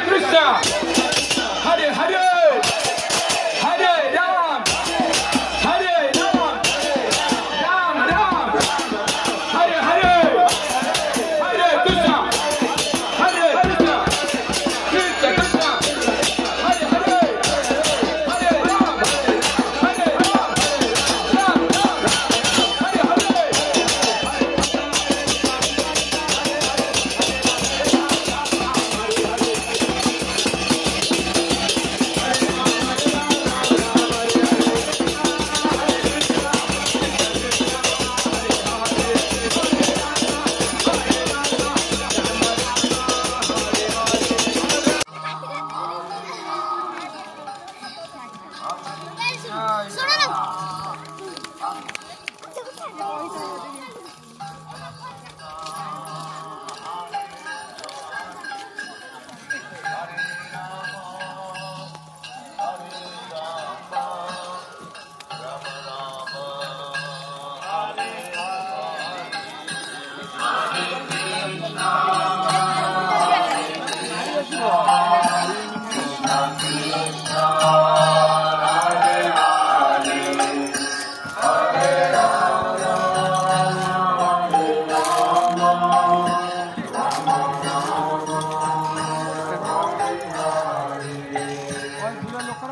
Krishna!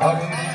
Amen.